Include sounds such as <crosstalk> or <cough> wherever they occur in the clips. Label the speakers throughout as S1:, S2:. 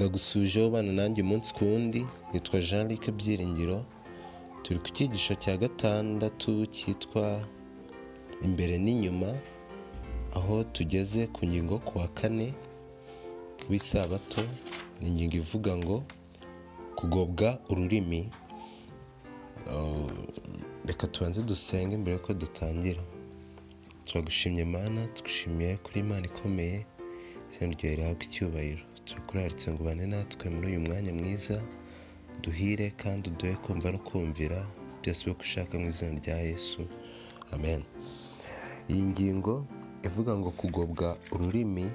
S1: ndagusuje ubana nanjye umunsi ku wundi nitwa jean luc byiringiro. Turi ku cyigisho cya gatandatu cyitwa imbere n'inyuma aho tugeze ku ngingo ku wa kane w'isabato. Ni ingingo ivuga ngo kugobwa ururimi. Reka tubanze dusenge mbere yuko dutangira. Turagushimye mana. Tugushimiye kuri imana ikomeye. Izina ryawe rihabwa icyubahiro turakuraritse ngo ubane natwe muri uyu mwanya mwiza duhire kandi uduhe kumva no kumvira byose uko ushaka mu izina rya yesu. Amen. Iyi ngingo ivuga ngo kugobwa ururimi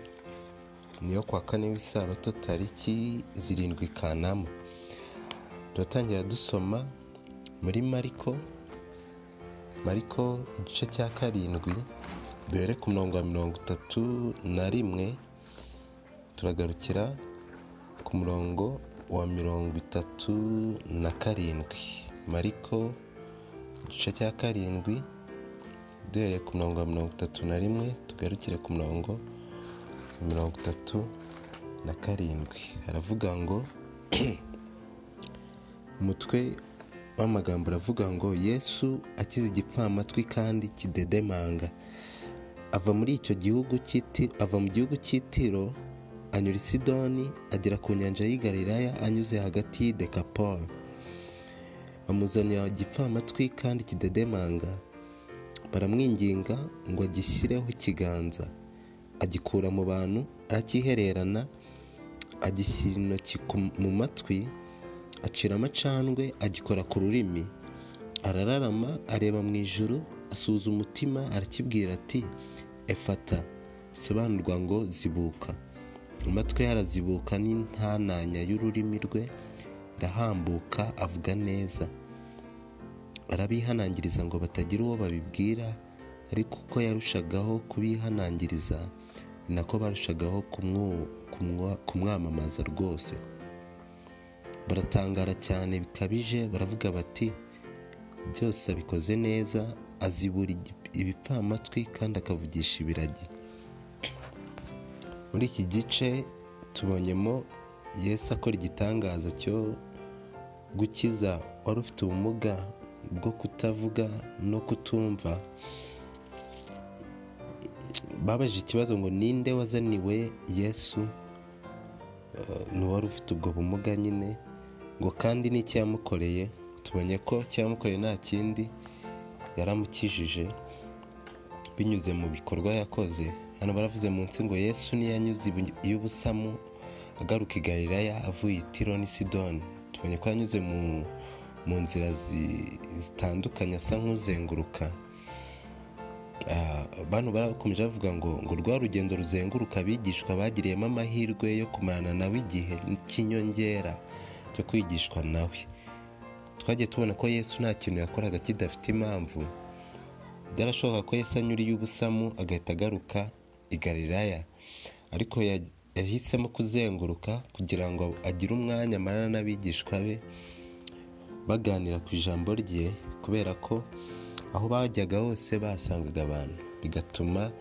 S1: niyo kwa kane w'isabato tariki zirindwi kanama. Turatangira dusoma muri mariko mariko igice cya karindwi duhere ku murongo wa mirongo itatu na rimwe turagarukira ku murongo wa mirongo itatu na karindwi. Mariko igice cya karindwi duhereye ku murongo wa mirongo itatu na rimwe tugarukire ku murongo wa mirongo itatu na karindwi. Haravuga ngo <clears throat> umutwe w'amagambo uravuga ngo yesu akize igipfamatwi kandi kidedemanga. Ava muri icyo gihugu ava mu gihugu cy'itiro anyura i sidoni agera ku nyanja y'i Galilaya anyuze hagati y'i dekapoli bamuzanira igipfamatwi kandi kidedemanga. Baramwinginga ngo agishyireho ikiganza. Agikura mu bantu aracyihererana agishyira intoki mu matwi acira amacandwe agikora ku rurimi. Arararama areba mu ijoro asuhuza umutima arakibwira ati efata bisobanurwa ngo zibuka. Amatwi ye arazibuka n'intananya y'ururimi rwe irahambuka avuga neza. Arabihanangiriza ngo batagira uwo babibwira ariko uko yarushagaho kubihanangiriza ni nako barushagaho kumwamamaza rwose. Baratangara cyane bikabije baravuga bati byose abikoze neza azibura ibipfamatwi kandi akavugisha ibiragi. Muri iki gice tubonyemo Yesu akora igitangaza cyo gukiza wari ufite ubumuga bwo kutavuga no kutumva. Babajije ikibazo ngo ninde wazaniwe Yesu? N'uwari ufite ubwo bumuga nyine? Ngo kandi n'icyo yamukoreye tubonye ko cyamukoreye nta kindi yaramukijije binyuze mu bikorwa yakoze. Hano baravuze munsi ngo yesu niyanyuze iy'ubusamu agaruka i Galilaya avuye i tiro n'i sidoni. Tubonye ko yanyuze mu nzira zitandukanye asa nk'uzenguruka. Bano barakomeje bavuga ngo ngo rwa rugendo ruzenguruka abigishwa bagiriyemo amahirwe yo kumarana nawe igihe cy'inyongera cyo kwigishwa nawe. Twagiye tubona ko yesu nta kintu yakoraga kidafite impamvu. Byarashoboka ko yesu anyuriye ubusamu agahita agaruka i Galilaya. Ariko yahisemo kuzenguruka kugira ngo agire umwanya amarana n'abigishwa be baganira ku ijambo rye kubera ko aho bajyaga hose basangaga abantu. Bigatuma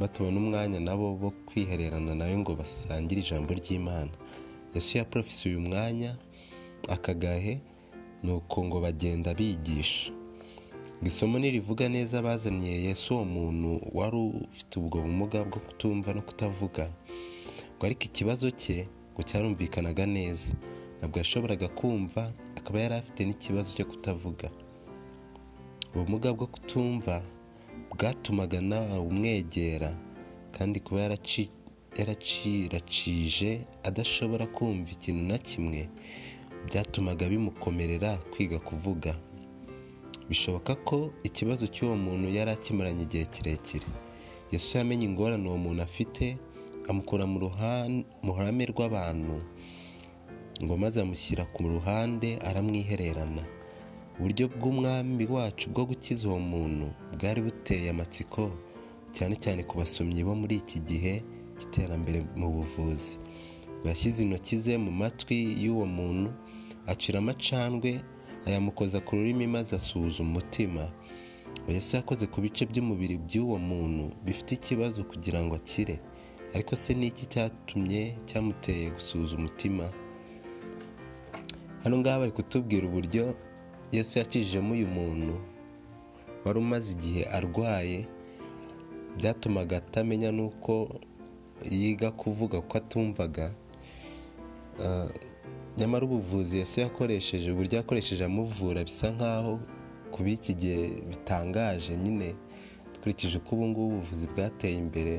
S1: batabona umwanya nabo bo kwihererana nawe ngo basangire ijambo ry'imana. Yesu yaporofise uyu mwanya akagahe ni uko ngo bagenda bigisha. Isomo nirivuga neza bazaniye yesu uwo muntu wari ufite ubwo bumuga bwo kutumva no kutavuga. Ngo ariko ikibazo cye ngo cyarumvikanaga neza. Ntabwo yashoboraga kumva akaba yari afite n'ikibazo cyo kutavuga. Ubumuga bwo kutumva bwatumaga nawe umwegera kandi kuba yaraciracije adashobora kumva ikintu na kimwe byatumaga bimukomerera kwiga kuvuga. Bishoboka ko ikibazo cy'uwo muntu yari akimaranye igihe kirekire. Yesu yamenye ingorane uwo muntu afite amukura mu ruhame rw'abantu ngo maze amushyira ku ruhande aramwihererana. Uburyo bw'umwami wacu bwo gukiza uwo muntu bwari buteye amatsiko cyane cyane ku basomyi bo muri iki gihe cy'iterambere mu buvuzi. Yashyize intoki ze mu matwi y'uwo muntu acira amacandwe ayamukoza ku rurimi maze asuhuza umutima. Yesu yakoze ku bice by'umubiri by'uwo muntu bifite ikibazo kugira ngo akire. Ariko se ni iki cyatumye cyamuteye gusuhuza umutima? Hano ngaha bari kutubwira uburyo yesu yakijijemo uyu muntu. Wari umaze igihe arwaye byatumaga atamenya n'uko yiga kuvuga kuko atumvaga. Nyamara ubuvuzi Yesu yakoresheje uburyo yakoresheje amuvura bisa nkaho ku b'iki gihe bitangaje nyine dukurikije uko ubu ngubu ubuvuzi bwateye imbere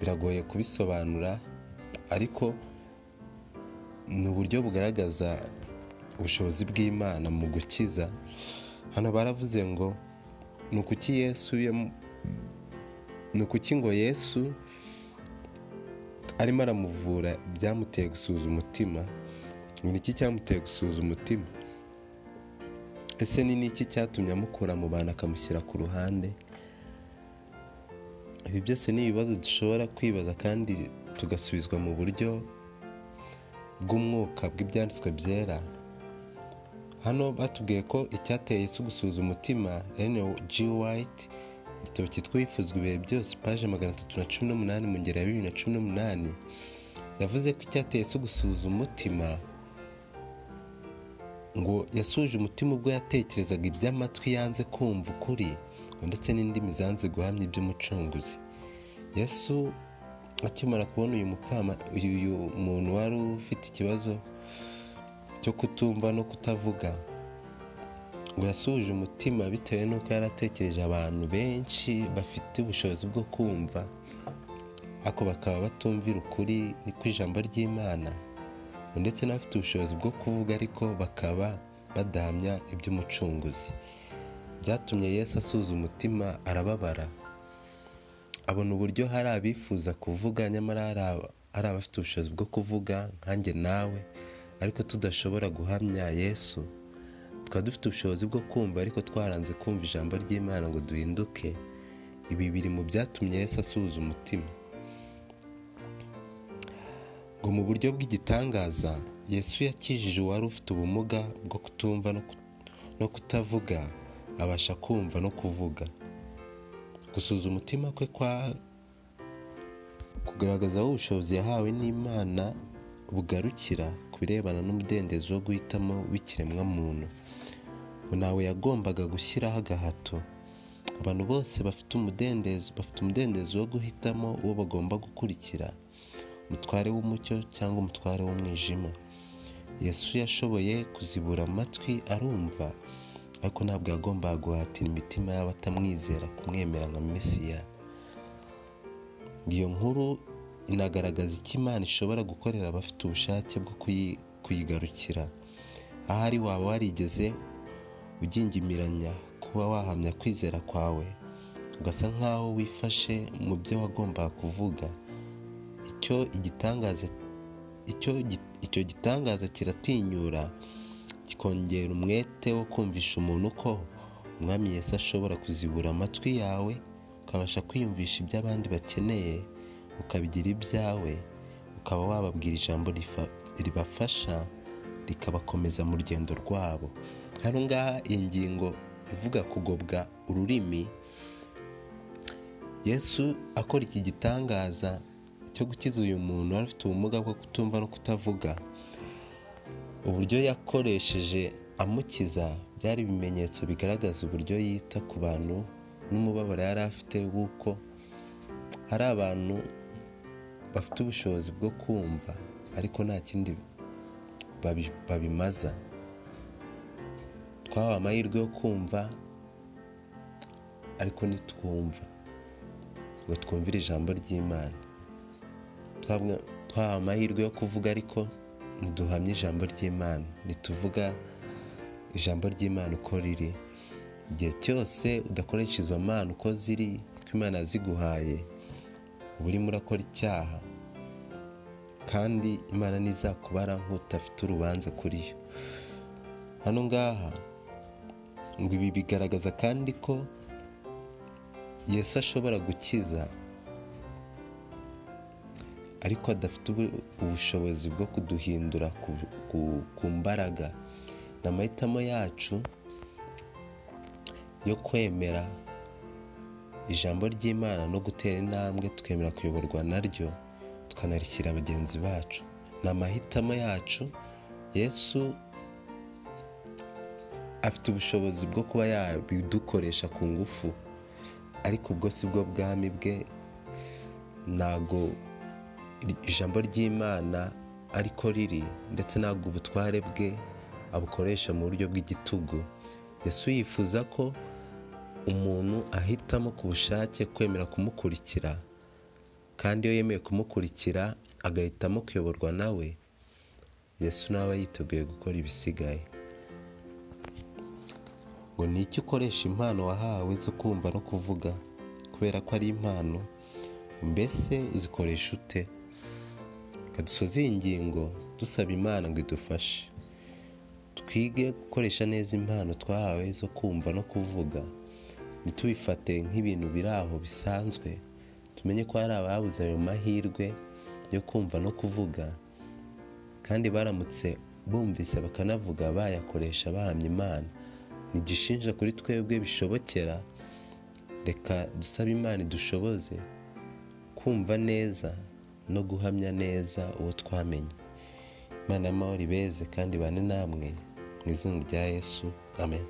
S1: biragoye kubisobanura ariko ni uburyo bugaragaza ubushobozi bw'imana mu gukiza. Hano baravuze ngo ni ukuki yesu ni ukuki ngo yesu arimo aramuvura byamuteye gusuhuza umutima? Ni iki cyamuteye gusuhuza umutima ese ni n'iki cyatumye amukura mu bantu akamushyira ku ruhande ibi byose ni ibibazo dushobora kwibaza kandi tugasubizwa mu buryo bw'umwuka bw'ibyanditswe byera hano batubwiye ko icyateye isi gusuhuza umutima G. White igitabo cyitwa wifuzwa ibihe byose paje magana atatu na cumi n'umunani mu ngero ya bibiri na cumi n'umunani yavuze ko icyateye isi gusuhuza umutima ngo yasuje umutima ubwo yatekerezaga iby'amatwi yanze kumva ukuri ndetse n'indimi zanze guhamya iby'umucunguzi. Yesu akimara kubona uyu uyu muntu wari ufite ikibazo cyo kutumva no kutavuga ngo yasuje umutima bitewe n'uko yari atekereje abantu benshi bafite ubushobozi bwo kumva ariko bakaba batumvira ukuri kw'ijambo ry'imana. Ndetse n'abafite ubushobozi bwo kuvuga ariko bakaba badahamya iby'umucunguzi. Byatumye Yesu asuza umutima arababara. Abona uburyo hari abifuza kuvuga nyamara hari abafite ubushobozi bwo kuvuga nkanjye nawe ariko tudashobora guhamya Yesu. Tukaba dufite ubushobozi bwo kumva ariko twaranze kumva ijambo ry'imana ngo duhinduke. Ibi biri mu byatumye Yesu asuhuza umutima. Ngo mu buryo bw'igitangaza Yesu yakijije uwari ufite ubumuga bwo kutumva no kutavuga abasha kumva no kuvuga. Gusuza umutima kwe kwa kugaragaza aho ubushobozi yahawe n'imana bugarukira ku birebana n'umudendezo wo guhitamo w'ikiremwamuntu. Ntawe yagombaga gushyiraho agahato. Abantu bose bafite umudendezo bafite umudendezo wo guhitamo uwo bagomba gukurikira. Umutware w'umucyo cyangwa umutware w'umwijima. Yesu yashoboye kuzibura amatwi arumva ariko ntabwo yagombaga guhatira imitima y'abatamwizera kumwemera nka mesiya. Iyo nkuru inagaragaza icyo imana ishobora gukorera abafite ubushake bwo kuyigarukira. Ahari waba warigeze ugingimiranya kuba wahamya kwizera kwawe? Ugasa nkaho wifashe mu byo wagombaga kuvuga. Icyo igitangaza icyo gitangaza kiratinyura kikongera umwete wo kumvisha umuntu ko umwami Yesu ashobora kuzibura amatwi yawe ukabasha kwiyumvisha ibyo abandi bakeneye ukabigira ibyawe ukaba wababwira ijambo ribafasha rikabakomeza mu rugendo rwabo. Hano ngaha iyi ngingo ivuga kugobwa ururimi yesu akora iki gitangaza cyo gukiza uyu muntu wari ufite ubumuga bwo kutumva no kutavuga. Uburyo yakoresheje amukiza byari ibimenyetso bigaragaza uburyo yita ku bantu n'umubabaro yari afite w'uko hari abantu bafite ubushobozi bwo kumva ariko nta kindi babimaza. Twahawe amahirwe yo kumva ariko ntitwumva. Ngo twumvire ijambo ry'imana. Twahawe amahirwe yo kuvuga ariko ntiduhamye ijambo ry'imana. Ntituvuga ijambo ry'imana uko riri. Igihe cyose udakoresha izo mpano uko ziri ko imana yaziguhaye uba urimo urakora icyaha. Kandi imana ntizakubara nk'udafite urubanza kuri yo. Hano ngaha ngo ibi bigaragaza kandi ko yesu ashobora gukiza ariko adafite ubushobozi bwo kuduhindura ku mbaraga ni amahitamo yacu yo kwemera ijambo ry'imana no gutera intambwe twemera kuyoborwa naryo tukanarishyira bagenzi bacu. Ni amahitamo yacu yesu afite ubushobozi bwo kuba yabidukoresha ku ngufu ariko ubwo si bwo bwami bwe ntago ijambo ry'imana ariko riri ndetse ntabwo ubutware bwe abukoresha mu buryo bw'igitugu. Yesu yifuza ko umuntu ahitamo ku bushake kwemera kumukurikira kandi iyo yemeye kumukurikira agahitamo kuyoborwa nawe yesu nawe yiteguye gukora ibisigaye. Ngo ni iki ukoresha impano wahawe zo kumva no kuvuga? Kubera ko ari impano mbese uzikoresha ute? Dusoze iyi ngingo dusaba imana ngo idufashe. Twige gukoresha neza impano twahawe zo kumva no kuvuga. Ntitubifate nk'ibintu biri aho bisanzwe. Tumenye ko hari ababuze ayo mahirwe yo kumva no kuvuga. Kandi baramutse bumvise bakanavuga bayakoresha bahamya imana. Ntigishinja kuri twebwe bishobokera. Reka dusabe imana idushoboze kumva neza. No guhamya neza uwo twamenye. Imana y'amahoro ibeze kandi bane namwe mu izina rya yesu. Amen.